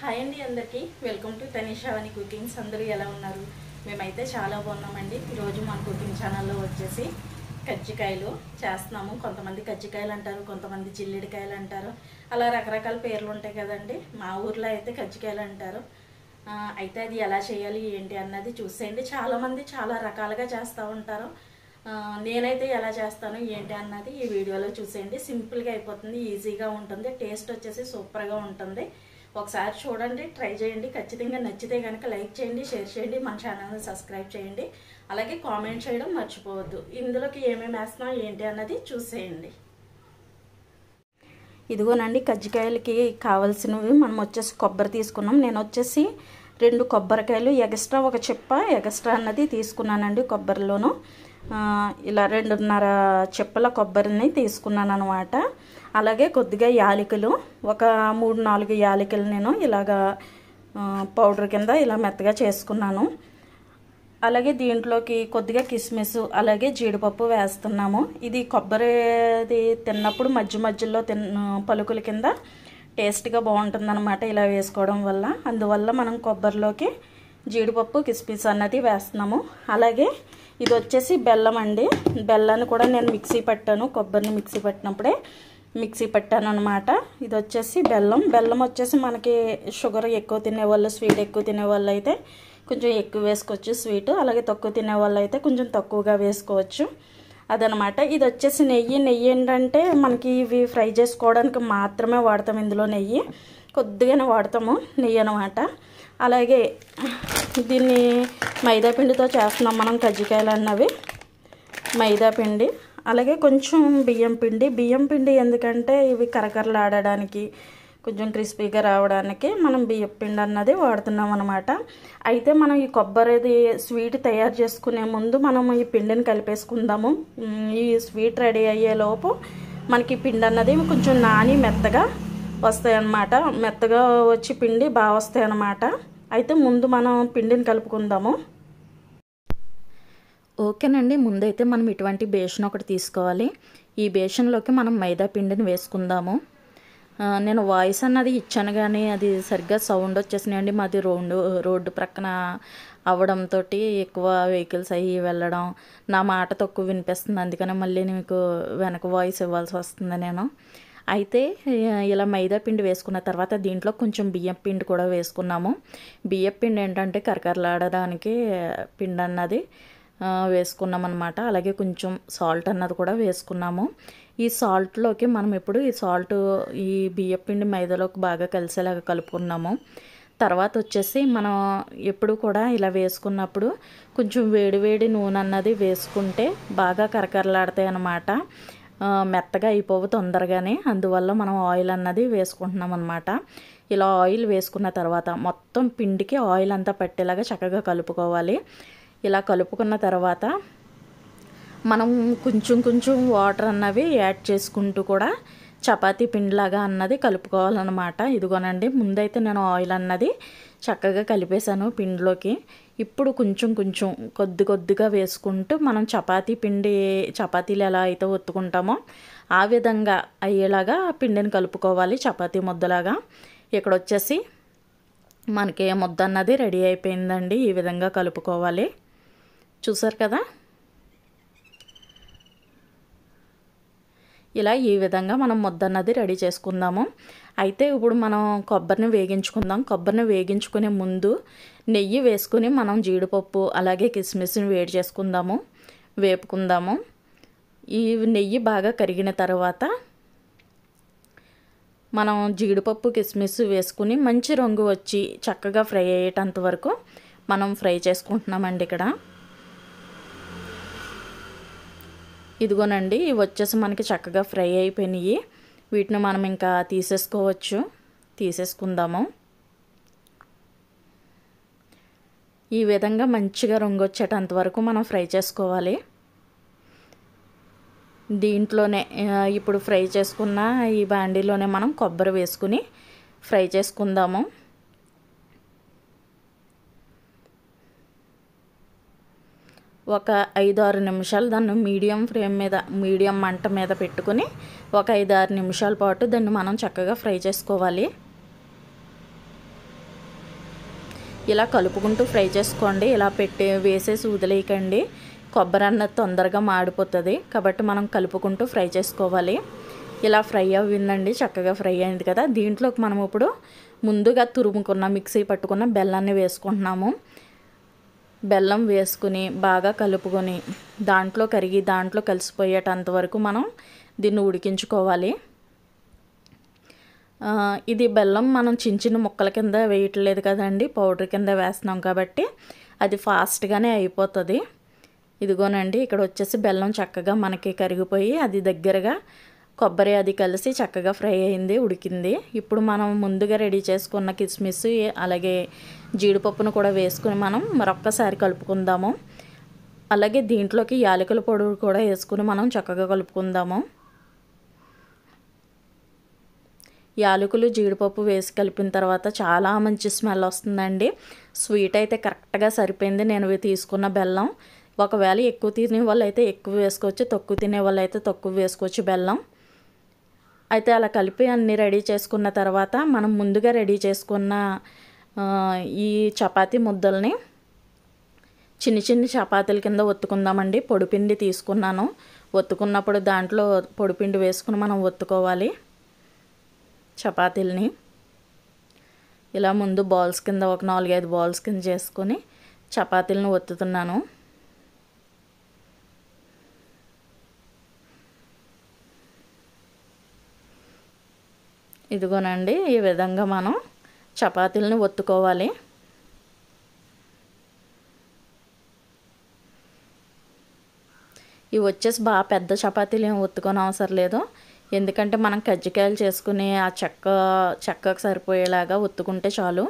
Hi అండి అందరికీ. Welcome to తనిషావని cookings అందరూ ఎలా ఉన్నారు? మేమైతే చాలా బాగున్నామండి. ఈరోజు మన కుకింగ్ ఛానల్లో వచ్చేసి కజ్జికాయలు చేస్తున్నాము. కొంతమంది కజ్జికాయలు అంటారు కొంతమంది చిల్లిడికాయలు అంటారు. అలా రకరకాల పేర్లు ఉంటాయి కదండి. మా ఊర్లో అయితే కజ్జికాయలు అంటారు. అయితే అది ఎలా చేయాలి ఏంటి అన్నది చూసేయండి. చాలామంది చాలా రకాలుగా చేస్తూ ఉంటారు. నేనైతే ఎలా చేస్తాను ఏంటి అన్నది ఈ వీడియోలో చూసేయండి. సింపుల్గా అయిపోతుంది ఈజీగా ఉంటుంది. టేస్ట్ వచ్చేసి సూపర్గా ఉంటుంది. ఒకసారి చూడండి ట్రై చేయండి. ఖచ్చితంగా నచ్చితే కనుక లైక్ చేయండి షేర్ చేయండి మన ఛానల్ని సబ్స్క్రైబ్ చేయండి. అలాగే కామెంట్ చేయడం మర్చిపోవద్దు. ఇందులోకి ఏమేమి వేస్తున్నాం ఏంటి అన్నది చూసేయండి. ఇదిగోనండి కజ్జికాయలకి కావాల్సినవి మనం వచ్చేసి కొబ్బరి తీసుకున్నాం. నేను వచ్చేసి రెండు కొబ్బరికాయలు ఎగస్ట్రా ఒక చెప్ప ఎగస్ట్రా అన్నది తీసుకున్నానండి కొబ్బరిలోను. ఇలా రెండున్నర చెప్పల కొబ్బరిని తీసుకున్నాను అనమాట అలాగే కొద్దిగా యాలకులు ఒక మూడు నాలుగు యాలకులు నేను ఇలాగా పౌడర్ కింద ఇలా మెత్తగా చేసుకున్నాను. అలాగే దీంట్లోకి కొద్దిగా కిస్మిస్ అలాగే జీడిపప్పు వేస్తున్నాము. ఇది కొబ్బరిది తిన్నప్పుడు మధ్య మధ్యలో తిన్న పలుకుల కింద టేస్ట్గా బాగుంటుందన్నమాట ఇలా వేసుకోవడం వల్ల. అందువల్ల మనం కొబ్బరిలోకి జీడిపప్పు కిస్మిస్ అన్నది వేస్తున్నాము. అలాగే ఇది వచ్చేసి బెల్లం అండి. బెల్లాన్ని కూడా నేను మిక్సీ పట్టాను. కొబ్బరిని మిక్సీ పట్టినప్పుడే మిక్సీ పట్టాను అనమాట ఇది వచ్చేసి బెల్లం. బెల్లం వచ్చేసి మనకి షుగర్ ఎక్కువ తినేవాళ్ళు స్వీట్ ఎక్కువ తినేవాళ్ళు అయితే కొంచెం ఎక్కువ వేసుకోవచ్చు స్వీట్. అలాగే తక్కువ తినేవాళ్ళు అయితే కొంచెం తక్కువగా వేసుకోవచ్చు. అదనమాట ఇది వచ్చేసి నెయ్యి. నెయ్యి ఏంటంటే మనకి ఇవి ఫ్రై చేసుకోవడానికి మాత్రమే వాడతాం ఇందులో నెయ్యి. కొద్దిగానే వాడతాము నెయ్యి అనమాట అలాగే దీన్ని మైదా పిండితో చేస్తున్నాం మనం కజ్జికాయలు అన్నవి. మైదాపిండి అలాగే కొంచెం బియ్యం పిండి. బియ్యం పిండి ఎందుకంటే ఇవి కరకరలాడడానికి కొంచెం క్రిస్పీగా రావడానికి మనం బియ్యం పిండి అన్నది వాడుతున్నాం అనమాట అయితే మనం ఈ కొబ్బరిది స్వీట్ తయారు చేసుకునే ముందు మనం ఈ పిండిని కలిపేసుకుందాము. ఈ స్వీట్ రెడీ అయ్యేలోపు మనకి పిండి అన్నది కొంచెం నాని మెత్తగా వస్తాయి అన్నమాట మెత్తగా వచ్చి పిండి బాగా వస్తాయి అన్నమాట అయితే ముందు మనం పిండిని కలుపుకుందాము. ఓకేనండి ముందైతే మనం ఇటువంటి బేషన్ ఒకటి తీసుకోవాలి. ఈ బేషన్లోకి మనం మైదా పిండిని వేసుకుందాము. నేను వాయిస్ అన్నది ఇచ్చాను కానీ అది సరిగ్గా సౌండ్ వచ్చేసినాయండి. మాది రోడ్డు రోడ్డు ప్రక్కన అవడంతో ఎక్కువ వెహికల్స్ అయ్యి వెళ్ళడం నా మాట తక్కువ వినిపిస్తుంది. అందుకనే మళ్ళీ మీకు వెనక వాయిస్ ఇవ్వాల్సి వస్తుంది నేను. అయితే ఇలా మైదా పిండి వేసుకున్న తర్వాత దీంట్లో కొంచెం బియ్యం పిండి కూడా వేసుకున్నాము. బియ్యం పిండి ఏంటంటే కరకరలాడడానికి పిండి అన్నది ఆ, వేసుకున్నాం అనమాట అలాగే కొంచెం సాల్ట్ అన్నది కూడా వేసుకున్నాము. ఈ సాల్ట్లోకి మనం ఇప్పుడు ఈ సాల్ట్ ఈ బియ్యం పిండి మైదాలోకి బాగా కలిసేలాగా కలుపుకున్నాము. తర్వాత వచ్చేసి మనం ఎప్పుడు కూడా ఇలా వేసుకున్నప్పుడు కొంచెం వేడి వేడి నూనె అన్నది వేసుకుంటే బాగా కరకరలాడతాయి అన్నమాట మెత్తగా అయిపోవు తొందరగానే. అందువల్ల మనం ఆయిల్ అన్నది వేసుకుంటున్నాం అనమాట ఇలా ఆయిల్ వేసుకున్న తర్వాత మొత్తం పిండికి ఆయిల్ అంతా పట్టేలాగా చక్కగా కలుపుకోవాలి. ఇలా కలుపుకున్న తర్వాత మనం కొంచెం కొంచెం వాటర్ అన్నవి యాడ్ చేసుకుంటూ కూడా చపాతీ పిండిలాగా అన్నది కలుపుకోవాలన్నమాట. ఇదిగోనండి ముందైతే నేను ఆయిల్ అన్నది చక్కగా కలిపేశాను పిండిలోకి. ఇప్పుడు కొంచెం కొంచెం కొద్ది కొద్దిగా వేసుకుంటూ మనం చపాతీ పిండి చపాతీలు ఎలా అయితే ఒత్తుకుంటామో ఆ విధంగా అయ్యేలాగా పిండిని కలుపుకోవాలి చపాతీ ముద్దలాగా. ఇక్కడ వచ్చేసి మనకి ముద్ద అన్నది రెడీ అయిపోయిందండి. ఈ విధంగా కలుపుకోవాలి. చూసారు కదా? ఇలా ఈ విధంగా మనం ముద్దన్నది రెడీ చేసుకుందాము. అయితే ఇప్పుడు మనం కొబ్బరిని వేగించుకుందాం. కొబ్బరిని వేగించుకునే ముందు నెయ్యి వేసుకుని మనం జీడిపప్పు అలాగే కిస్మిస్ని వేడి చేసుకుందాము. వేపుకుందాము. ఈ నెయ్యి బాగా కరిగిన తర్వాత మనం జీడిపప్పు కిస్మిస్ వేసుకుని మంచి రంగు వచ్చి చక్కగా ఫ్రై అయ్యేటంత వరకు మనం ఫ్రై చేసుకుంటున్నామండి ఇక్కడ. ఇదిగోనండి ఇవి వచ్చేసి మనకి చక్కగా ఫ్రై అయిపోయినాయి. వీటిని మనం ఇంకా తీసేసుకోవచ్చు. తీసేసుకుందాము. ఈ విధంగా మంచిగా రంగు వచ్చేటంత వరకు మనం ఫ్రై చేసుకోవాలి. దీంట్లోనే ఇప్పుడు ఫ్రై చేసుకున్న ఈ బాండీలోనే మనం కొబ్బరి వేసుకుని ఫ్రై చేసుకుందాము. ఒక ఐదు ఆరు నిమిషాలు దాన్ని మీడియం ఫ్లేమ్ మీద మీడియం మంట మీద పెట్టుకుని ఒక ఐదు ఆరు నిమిషాల పాటు దాన్ని మనం చక్కగా ఫ్రై చేసుకోవాలి. ఇలా కలుపుకుంటూ ఫ్రై చేసుకోండి. ఇలా పెట్టి వేసేసి వదిలేయకండి. కొబ్బరి అన్నది తొందరగా మాడిపోతుంది. కాబట్టి మనం కలుపుకుంటూ ఫ్రై చేసుకోవాలి. ఇలా ఫ్రై అవ్విందండి. చక్కగా ఫ్రై అయింది కదా. దీంట్లోకి మనం ఇప్పుడు ముందుగా తురుముకున్న మిక్సీ పట్టుకున్న బెల్లాన్ని వేసుకుంటున్నాము. బెల్లం వేసుకుని బాగా కలుపుకొని దాంట్లో కరిగి దాంట్లో కలిసిపోయేటంత వరకు మనం దీన్ని ఉడికించుకోవాలి. ఇది బెల్లం మనం చిన్న చిన్న ముక్కల కింద వేయట్లేదు కదండి పౌడర్ కింద వేస్తున్నాం కాబట్టి అది ఫాస్ట్గానే అయిపోతుంది. ఇదిగోనండి ఇక్కడ వచ్చేసి బెల్లం చక్కగా మనకి కరిగిపోయి అది దగ్గరగా కొబ్బరి అది కలిసి చక్కగా ఫ్రై అయింది ఉడికింది. ఇప్పుడు మనం ముందుగా రెడీ చేసుకున్న కిస్మిస్ అలాగే జీడిపప్పును కూడా వేసుకుని మనం మరొక్కసారి కలుపుకుందాము. అలాగే దీంట్లోకి యాలకుల పొడి కూడా వేసుకుని మనం చక్కగా కలుపుకుందాము. యాలకులు జీడిపప్పు వేసి కలిపిన తర్వాత చాలా మంచి స్మెల్ వస్తుందండి. స్వీట్ అయితే కరెక్ట్గా సరిపోయింది. నేను తీసుకున్న బెల్లం ఒకవేళ ఎక్కువ తినే వాళ్ళు అయితే ఎక్కువ వేసుకోవచ్చు తక్కువ తినే వాళ్ళు అయితే తక్కువ వేసుకోవచ్చు బెల్లం. అయితే అలా కలిపి అన్ని రెడీ చేసుకున్న తర్వాత మనం ముందుగా రెడీ చేసుకున్న ఈ చపాతీ ముద్దల్ని చిన్ని చిన్న చపాతీల కింద ఒత్తుకుందామండి. పొడిపిండి తీసుకున్నాను. ఒత్తుకున్నప్పుడు దాంట్లో పొడిపిండి వేసుకుని మనం ఒత్తుకోవాలి చపాతీలని. ఇలా ముందు బాల్స్ కింద ఒక నాలుగైదు బాల్స్ కింద చేసుకొని చపాతీలను ఒత్తుతున్నాను. ఇదిగోనండి ఈ విధంగా మనం చపాతీలని ఒత్తుకోవాలి. ఇవి వచ్చేసి బాగా పెద్ద చపాతీలు ఏమి ఒత్తుకొని అవసరం లేదు. ఎందుకంటే మనం కజ్జికాయలు చేసుకుని ఆ చెక్క చెక్కకు సరిపోయేలాగా ఒత్తుకుంటే చాలు.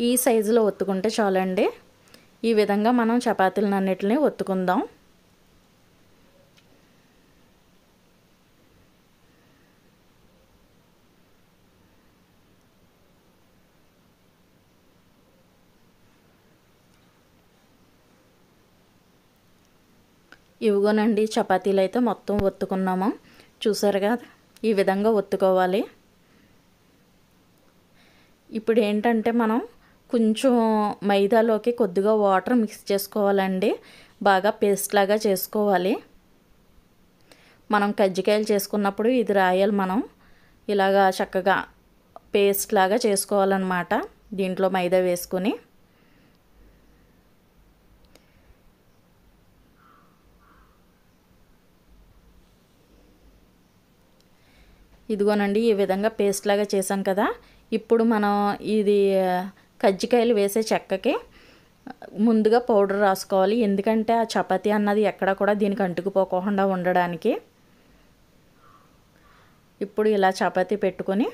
ఈ సైజులో ఒత్తుకుంటే చాలండి. ఈ విధంగా మనం చపాతీలను అన్నిటిని ఒత్తుకుందాం. ఇవిగోనండి చపాతీలు అయితే మొత్తం ఒత్తుకున్నాము. చూసారు కదా ఈ విధంగా ఒత్తుకోవాలి. ఇప్పుడు ఏంటంటే మనం కొంచెం మైదాలోకి కొద్దిగా వాటర్ మిక్స్ చేసుకోవాలండి. బాగా పేస్ట్ లాగా చేసుకోవాలి. మనం కజ్జికాయలు చేసుకున్నప్పుడు ఇది రాయాలి మనం ఇలాగా చక్కగా పేస్ట్ లాగా చేసుకోవాలన్నమాట. దీంట్లో మైదా వేసుకొని. ఇదిగోనండి ఈ విధంగా పేస్ట్ లాగా చేసాం కదా. ఇప్పుడు మనం ఇది కజ్జికాయలు వేసే చెక్కకి ముందుగా పౌడర్ రాసుకోవాలి. ఎందుకంటే ఆ చపాతీ అన్నది ఎక్కడ కూడా దీనికి అంటుకుపోకుండా ఉండడానికి. ఇప్పుడు ఇలా చపాతీ పెట్టుకొని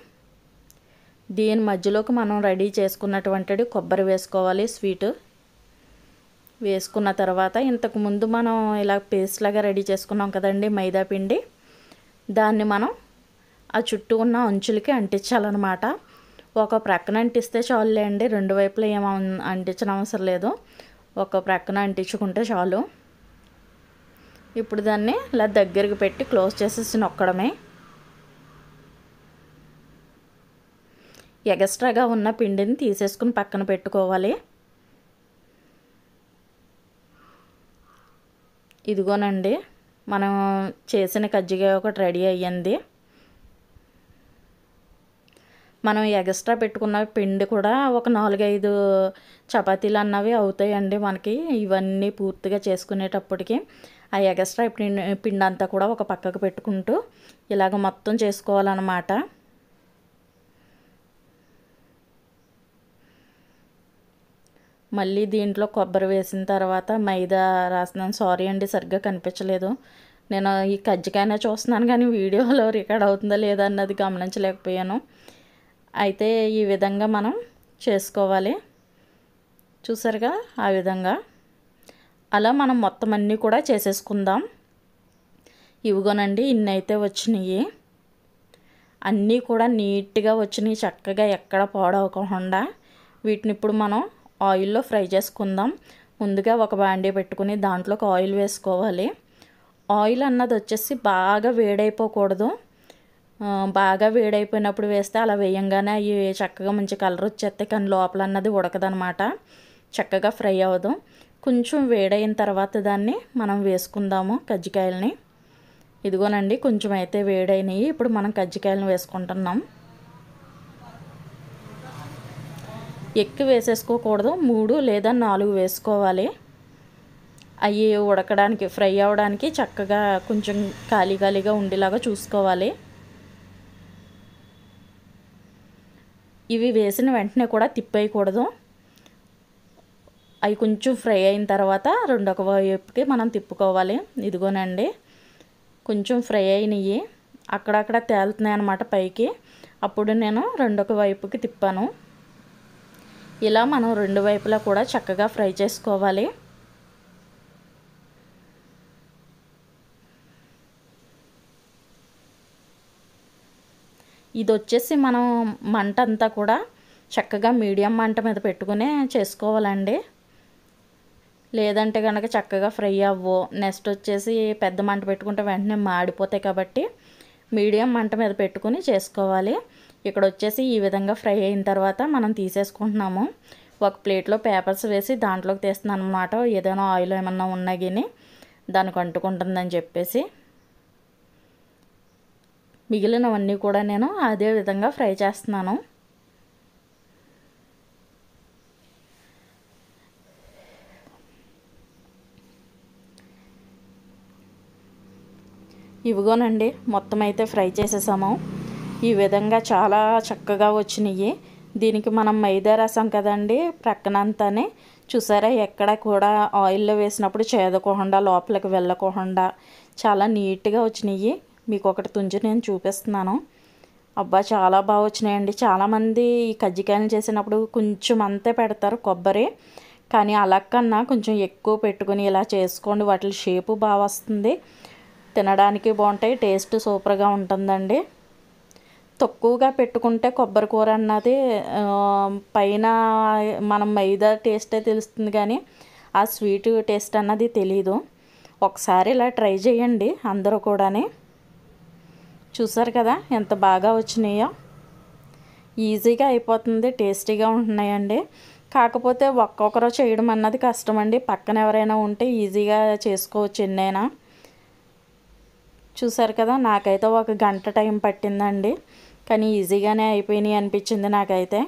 దీని మధ్యలోకి మనం రెడీ చేసుకున్నటువంటి కొబ్బరి వేసుకోవాలి స్వీట్. వేసుకున్న తర్వాత ఇంతకుముందు మనం ఇలా పేస్ట్ లాగా రెడీ చేసుకున్నాం కదండి మైదా పిండి. దాన్ని మనం ఆ చుట్టూ ఉన్న అంచులకి అంటించాలన్నమాట. ఒక ప్రక్కన అంటిస్తే చాలులే అండి రెండు వైపులా ఏం అంటించిన అవసరం లేదు. ఒక ప్రక్కన అంటించుకుంటే చాలు. ఇప్పుడు దాన్ని ఇలా దగ్గరికి పెట్టి క్లోజ్ చేసేసి నొక్కడమే. ఎగస్ట్రాగా ఉన్న పిండిని తీసేసుకుని పక్కన పెట్టుకోవాలి. ఇదిగోనండి మనం చేసిన కజ్జికాయ ఒకటి రెడీ అయ్యింది. మనం ఎగస్ట్రా పెట్టుకున్న పిండి కూడా ఒక నాలుగైదు చపాతీలు అన్నవి అవుతాయండి మనకి. ఇవన్నీ పూర్తిగా చేసుకునేటప్పటికి ఆ ఎగస్ట్రా పిండి పిండి అంతా కూడా ఒక పక్కకు పెట్టుకుంటూ ఇలాగ మొత్తం చేసుకోవాలన్నమాట. మళ్ళీ దీంట్లో కొబ్బరి వేసిన తర్వాత మైదా రాసినాను సారీ అండి సరిగ్గా కనిపించలేదు. నేను ఈ కజ్జికాయనే చూస్తున్నాను కానీ వీడియోలో రికార్డ్ అవుతుందా లేదా అన్నది గమనించలేకపోయాను. అయితే ఈ విధంగా మనం చేసుకోవాలి. చూసారుగా? ఆ విధంగా. అలా మనం మొత్తం అన్నీ కూడా చేసేసుకుందాం. ఇవిగోనండి ఇన్ని అయితే వచ్చినాయి. అన్నీ కూడా నీట్గా వచ్చినాయి. చక్కగా ఎక్కడ పాడవకుండా వీటిని ఇప్పుడు మనం ఆయిల్లో ఫ్రై చేసుకుందాం. ముందుగా ఒక బాండీ పెట్టుకుని దాంట్లోకి ఆయిల్ వేసుకోవాలి. ఆయిల్ అన్నది వచ్చేసి బాగా వేడైపోకూడదు. బాగా వేడైపోయినప్పుడు వేస్తే అలా వేయంగానే అవి చక్కగా మంచి కలర్ వచ్చేస్తే కానీ లోపల అన్నది ఉడకదనమాట చక్కగా ఫ్రై అవ్వదు. కొంచెం వేడైన తర్వాత దాన్ని మనం వేసుకుందాము కజ్జికాయలని. ఇదిగోనండి కొంచెం అయితే వేడైనవి ఇప్పుడు మనం కజ్జికాయలను వేసుకుంటున్నాం. ఎక్కువ వేసేసుకోకూడదు. మూడు లేదా నాలుగు వేసుకోవాలి. అవి ఉడకడానికి ఫ్రై అవ్వడానికి చక్కగా కొంచెం ఖాళీ ఖాళీగా ఉండేలాగా చూసుకోవాలి. ఇవి వేసిన వెంటనే కూడా తిప్పేయకూడదు. అవి కొంచెం ఫ్రై అయిన తర్వాత రెండొక వైపుకి మనం తిప్పుకోవాలి. ఇదిగోనండి కొంచెం ఫ్రై అయినవి అక్కడక్కడ తేలుతున్నాయి అన్నమాట పైకి. అప్పుడు నేను రెండొక వైపుకి తిప్పాను. ఇలా మనం రెండు వైపులా కూడా చక్కగా ఫ్రై చేసుకోవాలి. ఇది వచ్చేసి మనం మంట అంతా కూడా చక్కగా మీడియం మంట మీద పెట్టుకునే చేసుకోవాలండి. లేదంటే కనుక చక్కగా ఫ్రై అవ్వు నెక్స్ట్ వచ్చేసి పెద్ద మంట పెట్టుకుంటే వెంటనే మాడిపోతాయి కాబట్టి మీడియం మంట మీద పెట్టుకుని చేసుకోవాలి. ఇక్కడ వచ్చేసి ఈ విధంగా ఫ్రై అయిన తర్వాత మనం తీసేసుకుంటున్నాము. ఒక ప్లేట్లో పేపర్స్ వేసి దాంట్లోకి తీస్తున్నాను అనమాట ఏదైనా ఆయిల్ ఏమన్నా ఉన్నా కానీ దానికి అంటుకుంటుందని చెప్పేసి. మిగిలినవన్నీ కూడా నేను అదే విధంగా ఫ్రై చేస్తున్నాను. ఇవిగోనండి మొత్తం అయితే ఫ్రై చేసేసాము. ఈ విధంగా చాలా చక్కగా వచ్చినాయి. దీనికి మనం మైదా రసం కదండి ప్రక్కనంతానే. చూసారా ఎక్కడ కూడా ఆయిల్లో వేసినప్పుడు చేదకోకుండా లోపలికి వెళ్ళకోకుండా చాలా నీట్గా వచ్చినాయి. మీకు ఒకటి తుంచి నేను చూపిస్తున్నాను. అబ్బా చాలా బాగా వచ్చినాయండి. చాలామంది ఈ కజ్జికాయలు చేసినప్పుడు కొంచెం అంతే పెడతారు కొబ్బరి. కానీ అలా కన్నా కొంచెం ఎక్కువ పెట్టుకుని ఇలా చేసుకోండి. వాటి షేపు బాగా వస్తుంది. తినడానికి బాగుంటాయి. టేస్ట్ సూపర్గా ఉంటుందండి. తక్కువగా పెట్టుకుంటే కొబ్బరి కూర అన్నది పైన మనం మైదా టేస్టే తెలుస్తుంది కానీ ఆ స్వీట్ టేస్ట్ అన్నది తెలీదు. ఒకసారి ఇలా ట్రై చేయండి అందరూ కూడాని. చూసారు కదా ఎంత బాగా వచ్చినాయో? ఈజీగా అయిపోతుంది టేస్టీగా ఉంటున్నాయండి. కాకపోతే ఒక్కొక్కరు చేయడం అన్నది కష్టమండి. పక్కన ఎవరైనా ఉంటే ఈజీగా చేసుకోవచ్చు ఎన్నైనా. చూసారు కదా నాకైతే ఒక గంట టైం పట్టిందండి. కానీ ఈజీగానే అయిపోయినాయి అనిపించింది నాకైతే.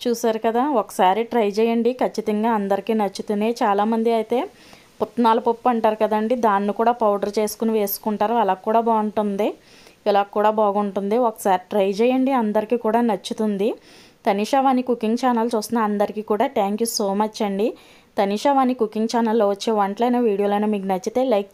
చూసారు కదా ఒకసారి ట్రై చేయండి. ఖచ్చితంగా అందరికీ నచ్చుతున్నాయి. చాలామంది అయితే పుట్నాల పప్పు అంటారు కదండి దాన్ని కూడా పౌడర్ చేసుకుని వేసుకుంటారు. అలా కూడా బాగుంటుంది. ఇలా కూడా బాగుంటుంది. ఒకసారి ట్రై చేయండి. అందరికీ కూడా నచ్చుతుంది. తనిషా వాణి కుకింగ్ ఛానల్ చూస్తున్న అందరికీ కూడా థ్యాంక్ యూ సో మచ్ అండి. తనిషా వాణి కుకింగ్ ఛానల్లో వచ్చే వంటలైన వీడియోలైనా మీకు నచ్చితే లైక్